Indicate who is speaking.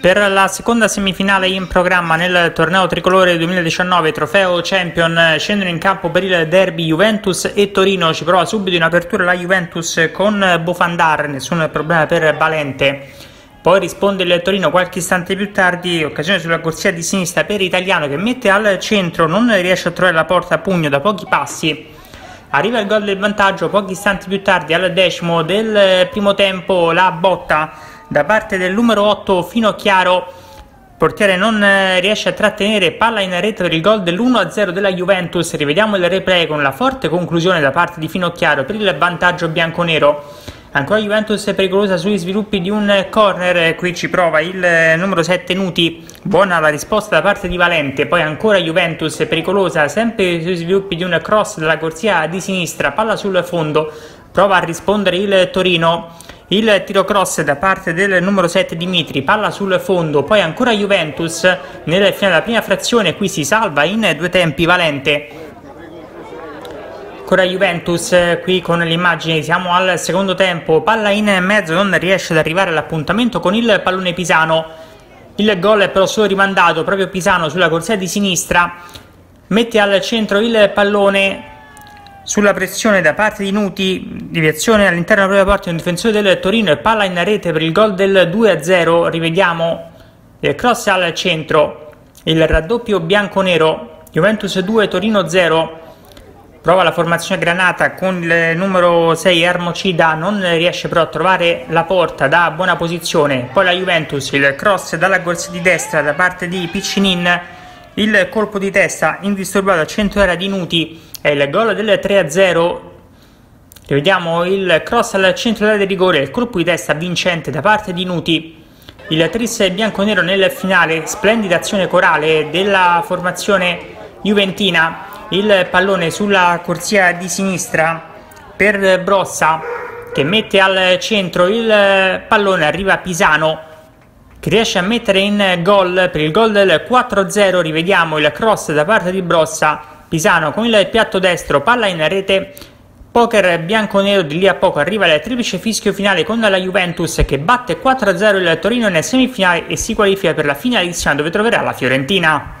Speaker 1: Per la seconda semifinale in programma nel torneo tricolore 2019 Trofeo Champion scendono in campo per il derby Juventus e Torino. Ci prova subito in apertura la Juventus con Bofandar, nessun problema per Valente. Poi risponde il Torino qualche istante più tardi, occasione sulla corsia di sinistra per Italiano che mette al centro, non riesce a trovare la porta a pugno da pochi passi. Arriva il gol del vantaggio, pochi istanti più tardi al decimo del primo tempo la botta da parte del numero 8 Finocchiaro. Portiere non eh, riesce a trattenere palla in rete per il gol dell'1-0 della Juventus. Rivediamo il replay con la forte conclusione da parte di Finocchiaro per il vantaggio bianconero. Ancora Juventus è pericolosa sugli sviluppi di un corner, qui ci prova il eh, numero 7 Nuti, buona la risposta da parte di Valente, poi ancora Juventus è pericolosa sempre sugli sviluppi di un cross dalla corsia di sinistra, palla sul fondo, prova a rispondere il Torino, il tiro cross da parte del numero 7 Dimitri, palla sul fondo, poi ancora Juventus nel finale della prima frazione, qui si salva in due tempi Valente. Ancora Juventus qui con l'immagine, siamo al secondo tempo, palla in mezzo, non riesce ad arrivare all'appuntamento con il pallone Pisano. Il gol è però solo rimandato, proprio Pisano sulla corsia di sinistra, mette al centro il pallone sulla pressione da parte di Nuti, deviazione all'interno della propria porta di un difensore del Torino e palla in rete per il gol del 2-0. Rivediamo il cross al centro, il raddoppio bianco-nero, Juventus 2, Torino 0. Prova la formazione granata con il numero 6 Armocida, non riesce però a trovare la porta da buona posizione. Poi la Juventus, il cross dalla corsa di destra da parte di Piccinin, il colpo di testa indisturbato al centro era di Nuti è il gol del 3-0. Vediamo il cross al centro di rigore, il colpo di testa vincente da parte di Nuti. Il tris bianco-nero nel finale, splendida azione corale della formazione juventina. Il pallone sulla corsia di sinistra per Brossa che mette al centro il pallone, arriva Pisano che riesce a mettere in gol per il gol del 4-0. Rivediamo il cross da parte di Brossa Pisano con il piatto destro, palla in rete, poker bianco-nero di lì a poco arriva il triplice fischio finale con la Juventus che batte 4-0 il Torino nel semifinale e si qualifica per la finalissima dove troverà la Fiorentina.